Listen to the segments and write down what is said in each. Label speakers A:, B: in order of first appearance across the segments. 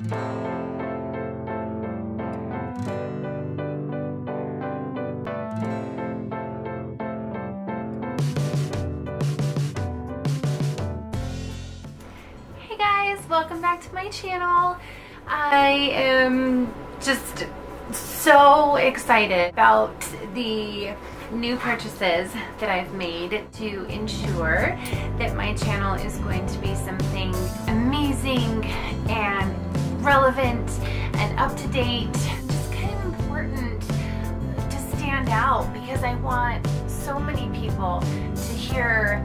A: Hey guys, welcome back to my channel. I am just so excited about the new purchases that I've made to ensure that my channel is going to be something amazing and relevant and up to date, just kind of important to stand out because I want so many people to hear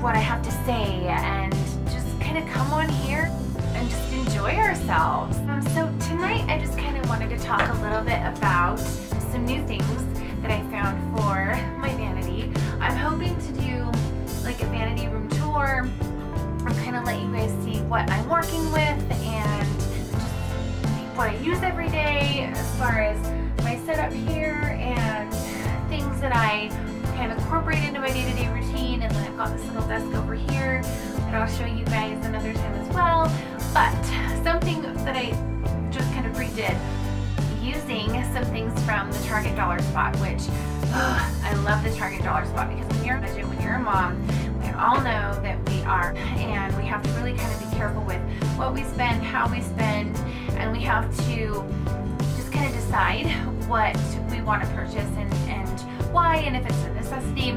A: what I have to say and just kind of come on here and just enjoy ourselves. Um, so tonight I just kind of wanted to talk a little bit about some new things that I found for my vanity. I'm hoping to do like a vanity room tour kind of let you guys see what I'm working with and what I use every day as far as my setup here and things that I kind of incorporate into my day-to-day -day routine and then I've got this little desk over here that I'll show you guys another time as well. But something that I just kind of redid using some things from the Target Dollar Spot which I love the Target Dollar Spot because when you're a budget, when you're a mom all know that we are and we have to really kind of be careful with what we spend how we spend and we have to just kind of decide what we want to purchase and, and why and if it's a necessity.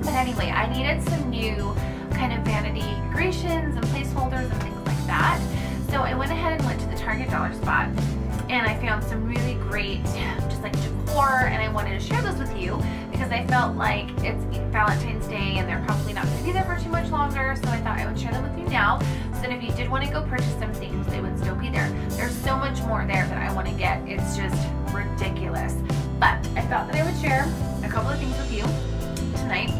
A: But anyway, I needed some new kind of vanity decorations and placeholders and things like that. So I went ahead and went to the Target Dollar Spot and I found some really great just like decor and I wanted to share those with you because I felt like it's Valentine's Day and they're probably not going to be there for too much longer so I thought I would share them with you now so that if you did want to go purchase some things they would still be there. There's so much more there that I want to get. It's just ridiculous. But I thought that I would share a couple of things with you tonight.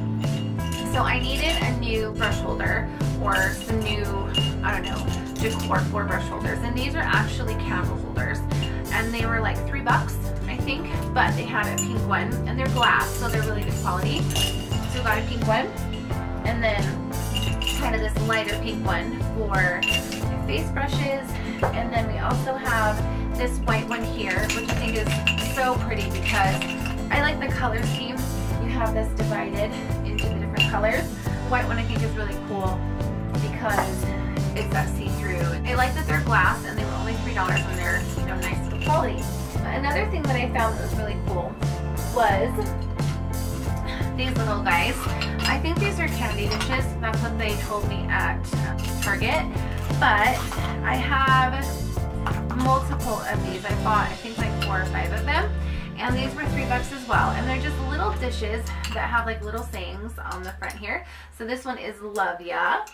A: So I needed a new brush holder or some new, I don't know, decor for brush holders. And these are actually candle holders. And they were like three bucks, I think, but they had a pink one and they're glass, so they're really good quality. So we got a pink one and then kind of this lighter pink one for face brushes. And then we also have this white one here, which I think is so pretty because I like the color scheme. You have this divided into the different colors. White one I think is really cool because it's that see-through. I like that they're glass and they were only $3 when they're, you know, nice quality. Another thing that I found that was really cool was these little guys. I think these are candy dishes. That's what they told me at um, Target. But I have multiple of these. I bought, I think, like four or five of them. And these were three bucks as well. And they're just little dishes that have like little sayings on the front here. So this one is Love Ya.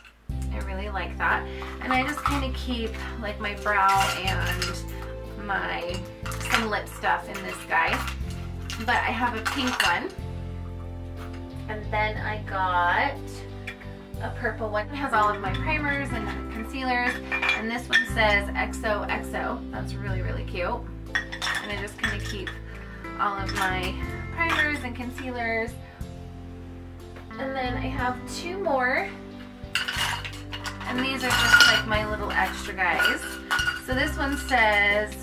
A: I really like that. And I just kind of keep like my brow and my some lip stuff in this guy. But I have a pink one. And then I got a purple one. It has all of my primers and concealers. And this one says XOXO. That's really, really cute. And I just kind of keep all of my primers and concealers. And then I have two more. And these are just like my little extra guys. So this one says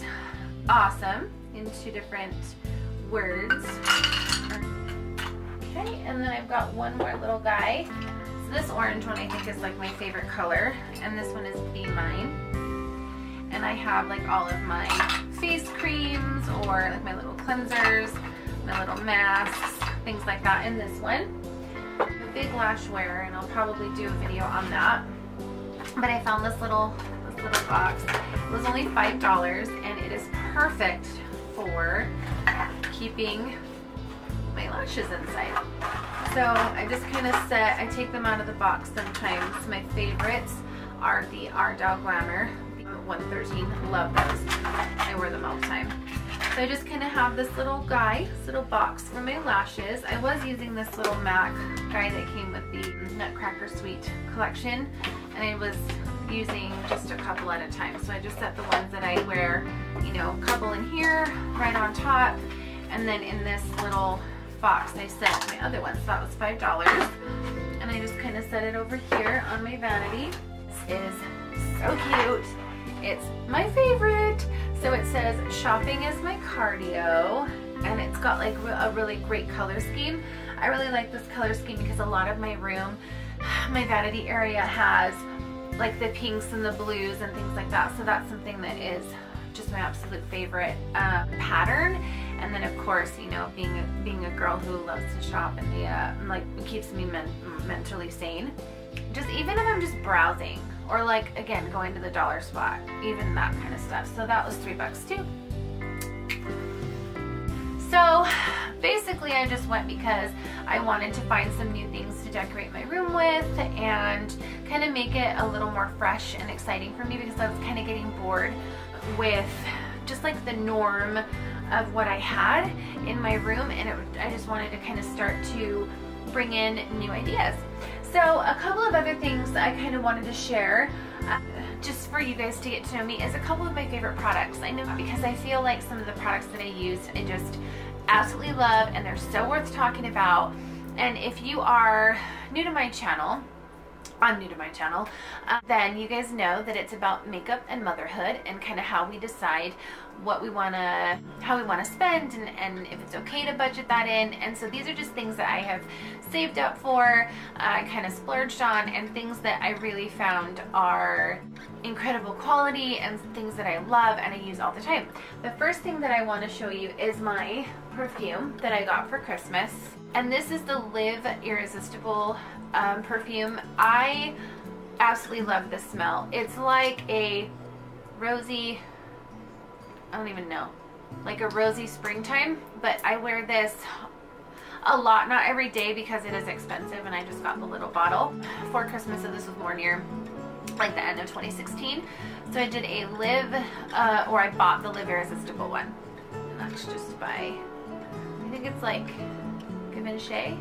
A: awesome in two different words. Okay, and then I've got one more little guy. So this orange one I think is like my favorite color. And this one is Be Mine. And I have like all of my face creams or like my little cleansers, my little masks, things like that in this one. A big lash wear and I'll probably do a video on that. But I found this little this little box. It was only $5 and it is perfect for keeping my lashes inside. So I just kind of set, I take them out of the box sometimes. My favorites are the Ardell Glamour 113. Love those. I wear them all the time. So I just kind of have this little guy, this little box for my lashes. I was using this little MAC guy that came with the Nutcracker Suite collection and I was using just a couple at a time. So I just set the ones that I wear, you know, couple in here, right on top, and then in this little box I set my other one, So that was $5. And I just kind of set it over here on my vanity. This is so cute. it's my favorite. So it says shopping is my cardio and it's got like a really great color scheme. I really like this color scheme because a lot of my room, my vanity area has like the pinks and the blues and things like that. So that's something that is just my absolute favorite uh, pattern. And then of course, you know, being a, being a girl who loves to shop and the, uh, like keeps me men mentally sane. Just even if I'm just browsing or like again going to the dollar spot, even that kind of stuff. So that was three bucks too. So basically I just went because I wanted to find some new things to decorate my room with and kind of make it a little more fresh and exciting for me because I was kind of getting bored with just like the norm of what I had in my room and it, I just wanted to kind of start to bring in new ideas. So a couple of other things I kind of wanted to share uh, just for you guys to get to know me is a couple of my favorite products. I know because I feel like some of the products that I use I just absolutely love and they're so worth talking about. And if you are new to my channel, I'm new to my channel, uh, then you guys know that it's about makeup and motherhood and kind of how we decide what we want to, how we want to spend and, and if it's okay to budget that in. And so these are just things that I have saved up for, uh, kind of splurged on and things that I really found are incredible quality and things that I love and I use all the time. The first thing that I want to show you is my perfume that I got for Christmas. And this is the Live Irresistible um, perfume. I absolutely love this smell. It's like a rosy, I don't even know, like a rosy springtime, but I wear this a lot, not every day because it is expensive and I just got the little bottle for Christmas so this was more near like the end of 2016. So I did a Live, uh, or I bought the Live Irresistible one. And that's just by, I think it's like Givenchy.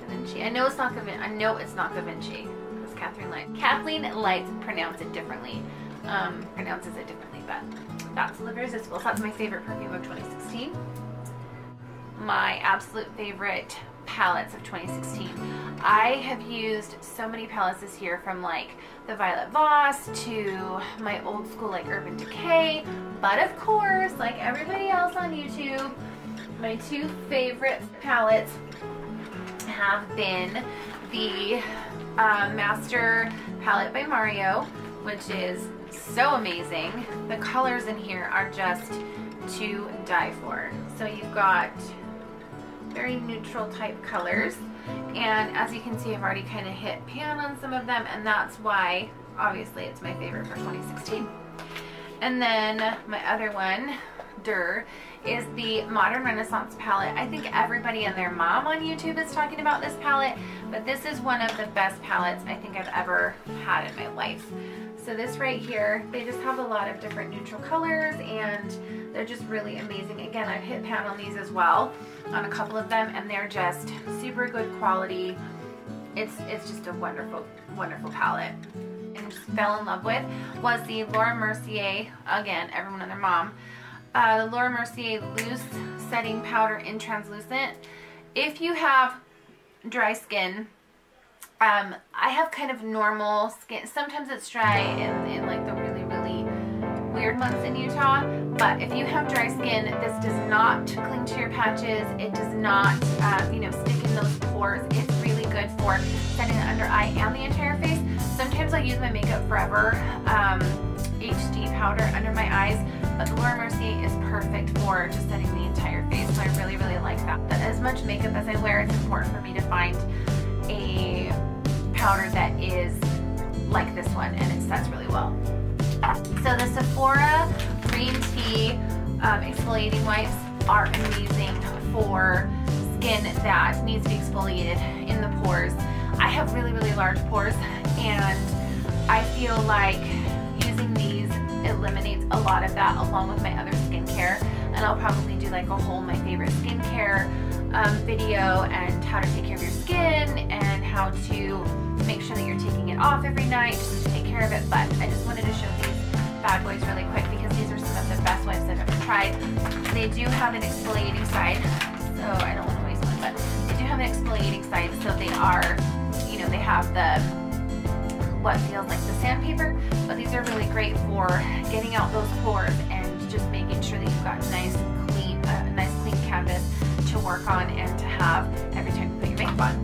A: Givenchy. I know it's not Givenchy. I know it's not Givenchy. Because Kathleen Light. Kathleen Lights pronounce it differently. Um, pronounces it differently, but that's Live Irresistible. So that's my favorite perfume of 2016. My absolute favorite palettes of 2016. I have used so many palettes this year from like the Violet Voss to my old school like Urban Decay. But of course, like everybody else on YouTube, my two favorite palettes have been the uh, Master palette by Mario, which is so amazing. The colors in here are just to die for. So you've got very neutral type colors. And as you can see, I've already kind of hit pan on some of them, and that's why, obviously, it's my favorite for 2016. And then my other one, Dur, is the Modern Renaissance palette. I think everybody and their mom on YouTube is talking about this palette, but this is one of the best palettes I think I've ever had in my life. So this right here, they just have a lot of different neutral colors and they're just really amazing. Again, I've hit pan on these as well, on a couple of them, and they're just super good quality. It's, it's just a wonderful, wonderful palette. And just fell in love with was the Laura Mercier, again, everyone and their mom, uh, the Laura Mercier Loose Setting Powder in Translucent. If you have dry skin, um, I have kind of normal skin. Sometimes it's dry in, in like the really, really weird months in Utah. But if you have dry skin, this does not cling to your patches. It does not, uh, you know, stick in those pores. It's really good for setting the under eye and the entire face. Sometimes I use my Makeup Forever um, HD powder under my eyes, but the Laura Mercier is perfect for just setting the entire face. So I really, really like that. But as much makeup as I wear, it's important for me to find a powder that is like this one and it sets really well. So the Sephora Green Tea um, exfoliating wipes are amazing for skin that needs to be exfoliated in the pores. I have really, really large pores and I feel like using these eliminates a lot of that along with my other skincare and I'll probably do like a whole my favorite skincare um, video and how to take care of your skin and how to make sure that you're taking it off every night just to take care of it. But I just wanted to show these bad boys really quick because these are some of the best wipes I've ever tried. They do have an exfoliating side, so I don't want to waste one, but they do have an exfoliating side, so they are, you know, they have the what feels like the sandpaper, but these are really great for getting out those pores and just making sure that you've got nice to work on and to have every time you put your makeup on.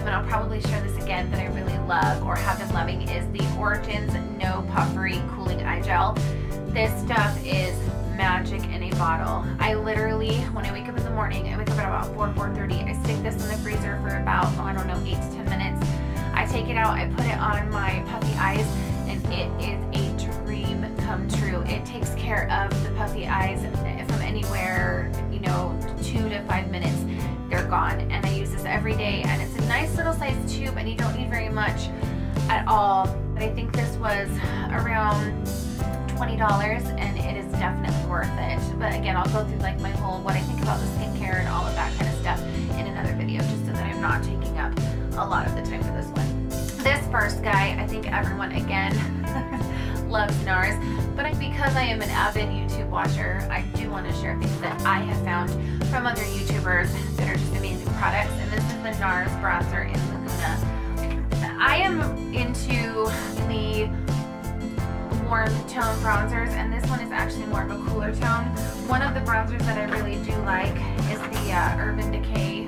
A: And I'll probably share this again that I really love or have been loving is the Origins No Puffery Cooling Eye Gel. This stuff is magic in a bottle. I literally, when I wake up in the morning, I wake up at about 4, 4.30, I stick this in the freezer for about, oh, I don't know, 8 to 10 minutes. I take it out, I put it on my puffy eyes, and it is a dream come true. It takes care of the puffy eyes eh, from anywhere, know, 2 to 5 minutes. They're gone. And I use this every day, and it's a nice little size tube, and you don't need very much at all. But I think this was around $20 and it is definitely worth it. But again, I'll go through like my whole, what I think about the skincare and all of that kind of stuff in another video just so that I'm not taking up a lot of the time for this one. This first guy, I think everyone again loves NARS, but because I am an avid YouTube watcher, I do want to share things that I have found from other YouTubers that are just amazing products. And this is the NARS bronzer in Laguna. I am into the warm tone bronzers and this one is actually more of a cooler tone. One of the bronzers that I really do like is the uh, Urban Decay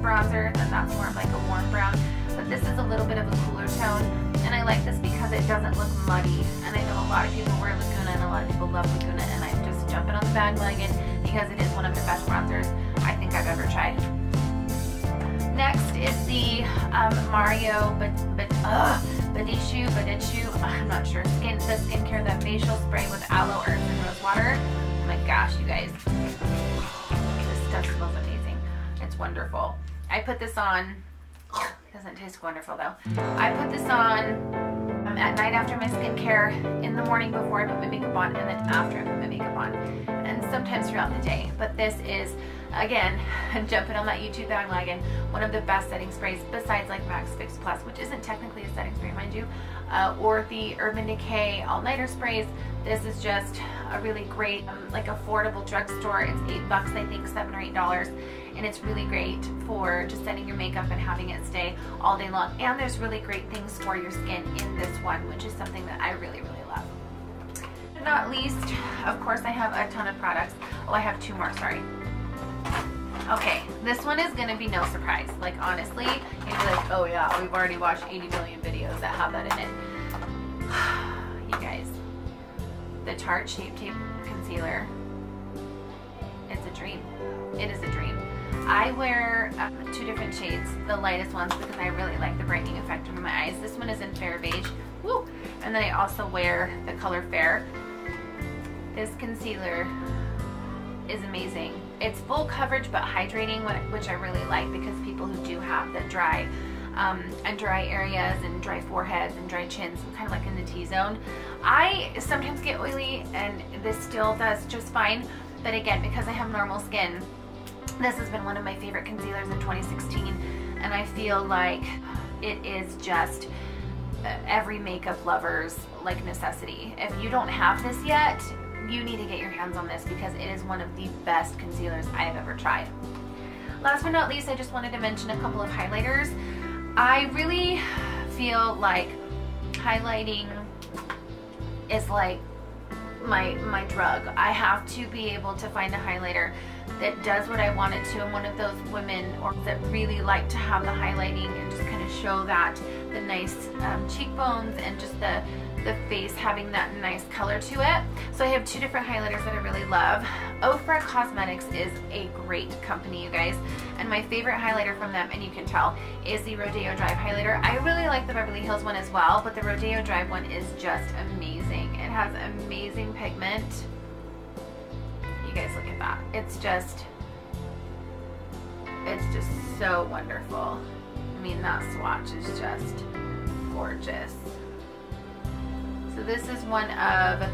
A: bronzer and that's more of like a warm brown but this is a little bit of a cooler tone and I like this because it doesn't look muddy and I know a lot of people wear Laguna and a lot of people love Laguna and I'm just jumping on the bandwagon because it is one of the best bronzers I think I've ever tried. Next is the um, Mario but but uh I'm not sure. Skin, the skincare, that facial spray with aloe, earth, and rose water. Oh my gosh, you guys. This stuff smells amazing. It's wonderful. I put this on, doesn't taste wonderful though. I put this on um, at night after my skincare, in the morning before I put my makeup on, and then after I put my makeup on. And sometimes throughout the day. But this is again, jumping on that YouTube bandwagon, one of the best setting sprays besides like Max Fix Plus, which isn't technically a setting spray, mind you, uh, or the Urban Decay All-Nighter Sprays. This is just a really great, um, like affordable drugstore. It's eight bucks, I think, seven or eight dollars. And it's really great for just setting your makeup and having it stay all day long. And there's really great things for your skin in this one, which is something that I really, really love. Not least, of course, I have a ton of products. Oh, I have two more, sorry. Okay, this one is gonna be no surprise. Like honestly, you'd be like, oh yeah, we've already watched 80 million videos that have that in it. you guys, the Tarte Shape Tape Concealer, it's a dream. It is a dream. I wear um, two different shades, the lightest ones because I really like the brightening effect on my eyes. This one is in Fair Beige, woo! And then I also wear the color Fair. This concealer is amazing. It's full coverage but hydrating, which I really like because people who do have the dry um, and dry areas and dry foreheads and dry chins, kind of like in the T-zone. I sometimes get oily and this still does just fine, but again, because I have normal skin, this has been one of my favorite concealers in 2016 and I feel like it is just uh, every makeup lover's like necessity. If you don't have this yet, you need to get your hands on this because it is one of the best concealers I have ever tried. Last but not least, I just wanted to mention a couple of highlighters. I really feel like highlighting is like my my drug. I have to be able to find a highlighter that does what I want it to. I'm one of those women or that really like to have the highlighting and just kind of show that the nice um, cheekbones and just the the face having that nice color to it. So I have two different highlighters that I really love. Ofra Cosmetics is a great company, you guys. And my favorite highlighter from them, and you can tell, is the Rodeo Drive highlighter. I really like the Beverly Hills one as well, but the Rodeo Drive one is just amazing. It has amazing pigment. You guys look at that. It's just, it's just so wonderful. I mean, that swatch is just gorgeous. So this is one of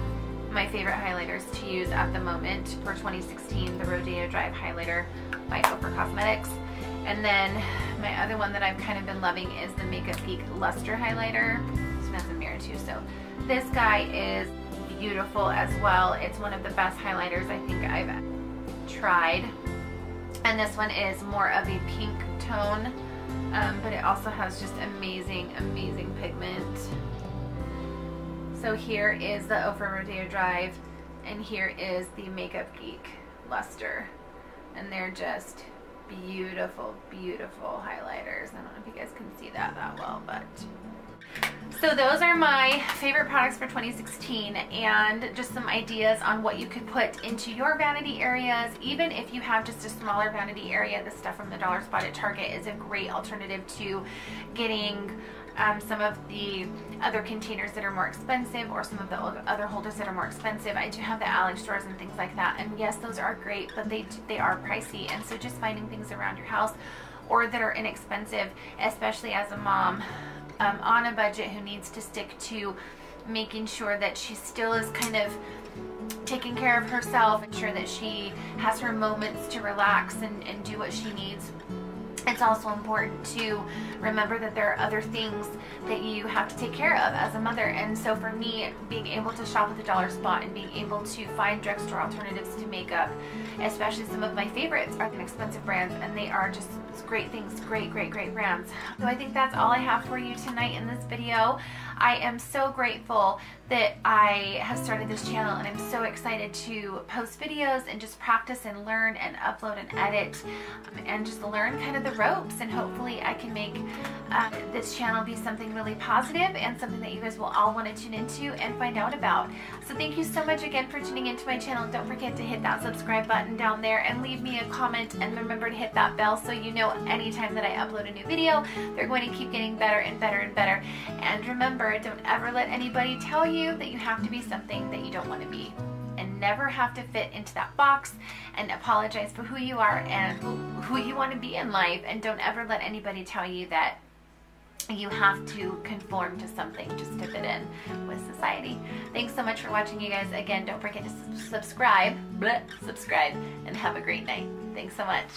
A: my favorite highlighters to use at the moment for 2016, the Rodeo Drive Highlighter by Ofra Cosmetics. And then my other one that I've kind of been loving is the Makeup Geek Luster Highlighter. This one mirror too, so this guy is beautiful as well. It's one of the best highlighters I think I've tried. And this one is more of a pink tone, um, but it also has just amazing, amazing pigment. So here is the Ofra Rodeo Drive and here is the Makeup Geek Luster. And they're just beautiful, beautiful highlighters. I don't know if you guys can see that that well, but so those are my favorite products for 2016 and just some ideas on what you could put into your vanity areas. Even if you have just a smaller vanity area, the stuff from the dollar spot at Target is a great alternative to getting um, some of the other containers that are more expensive or some of the other holders that are more expensive. I do have the Allie stores and things like that. And yes, those are great, but they, they are pricey. And so just finding things around your house or that are inexpensive, especially as a mom um, on a budget who needs to stick to making sure that she still is kind of taking care of herself, ensure that she has her moments to relax and, and do what she needs it's also important to remember that there are other things that you have to take care of as a mother. And so for me, being able to shop at the dollar spot and being able to find drugstore alternatives to makeup, especially some of my favorites are the expensive brands and they are just great things, great, great, great brands. So I think that's all I have for you tonight in this video. I am so grateful that I have started this channel and I'm so excited to post videos and just practice and learn and upload and edit um, and just learn kind of the ropes and hopefully I can make uh, this channel be something really positive and something that you guys will all want to tune into and find out about. So thank you so much again for tuning into my channel. Don't forget to hit that subscribe button down there and leave me a comment and remember to hit that bell so you know anytime that I upload a new video. They're going to keep getting better and better and better. And remember, don't ever let anybody tell you that you have to be something that you don't want to be and never have to fit into that box and apologize for who you are and who, who you want to be in life and don't ever let anybody tell you that you have to conform to something just to fit in with society. Thanks so much for watching, you guys. Again, don't forget to subscribe, bleh, subscribe, and have a great night. Thanks so much.